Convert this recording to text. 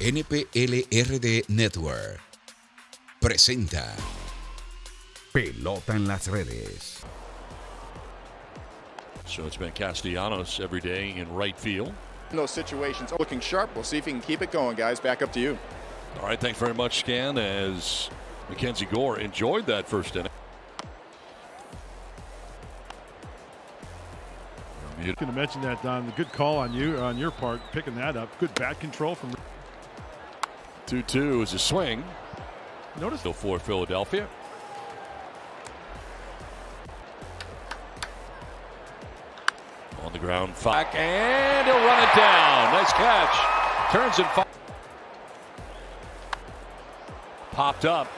NPLRD Network presenta Pelota en las redes. So it's been Castellanos every day in right field. in those situations. Looking sharp. We'll see if he can keep it going, guys. Back up to you. All right, thanks very much, Scan, as MacKenzie Gore enjoyed that first inning. You can mention that, Don. The good call on you on your part, picking that up. Good bat control from. 2 2 is a swing. Notice Still for Philadelphia. On the ground, back, and he'll run it down. Nice catch. Turns and popped up.